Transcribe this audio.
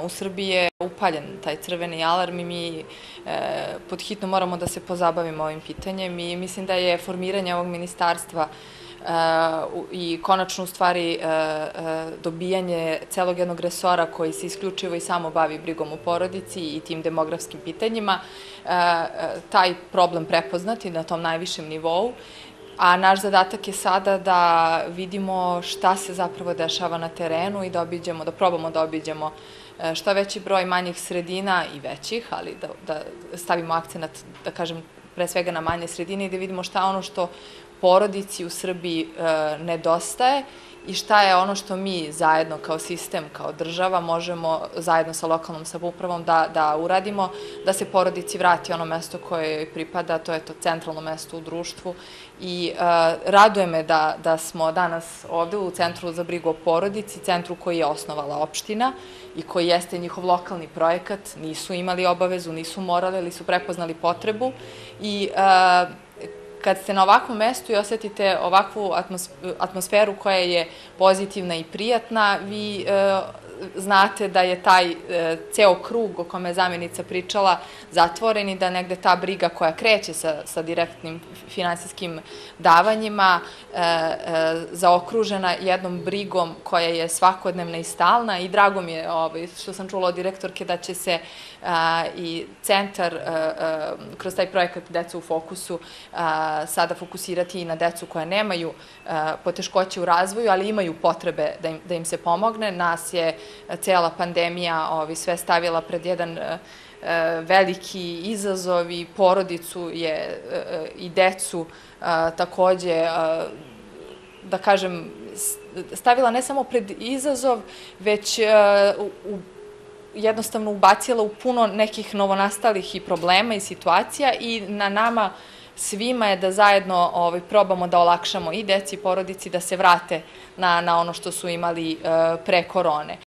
U Srbiji je upaljen taj crveni alarm i mi e, pod hitno moramo da se pozabavimo ovim pitanjem i mislim da je formiranje ovog ministarstva e, i konačno u stvari e, dobijanje celog jednog resora koji se isključivo i samo bavi brigom o porodici i tim demografskim pitanjima, taj problem prepoznati na tom najvišem nivou a naš zadatak je sada da vidimo šta se zapravo dešava na terenu i da obiđemo, da probamo da obiđemo e, šta veći broj manjih sredina i većih, ali da, da stavimo akcenat, da kažem, pre svega na manje sredine i da vidimo šta ono što porodici u Srbiji e, nedostaje i šta je ono što mi zajedno kao sistem, kao država možemo zajedno sa lokalnom samoupravom da, da uradimo, da se porodici vrati ono mesto koje joj pripada, to je to centralno mesto u društvu. I uh, raduje me da, da smo danas ovde u Centru za brigu o porodici, centru koji je osnovala opština i koji jeste njihov lokalni projekat, nisu imali obavezu, nisu morali, ali su prepoznali potrebu i uh, kad ste na ovakvom mestu i osetite ovakvu atmosferu koja je pozitivna i prijatna, vi e, znate da je taj e, ceo krug o kome je zamjenica pričala zatvoren i da negde ta briga koja kreće sa, sa direktnim finansijskim davanjima e, e, zaokružena jednom brigom koja je svakodnevna i stalna i drago mi je ovaj, što sam čula od direktorke da će se i centar kroz taj projekat Deca u fokusu sada fokusirati i na decu koja nemaju poteškoće u razvoju, ali imaju potrebe da im, da im se pomogne. Nas je cela pandemija ovi, sve stavila pred jedan e, e, veliki izazov i porodicu je e, i decu takođe da kažem stavila ne samo pred izazov već u jednostavno ubacila u puno nekih novonastalih i problema i situacija i na nama svima je da zajedno ovaj, probamo da olakšamo i deci i porodici da se vrate na, na ono što su imali pre korone.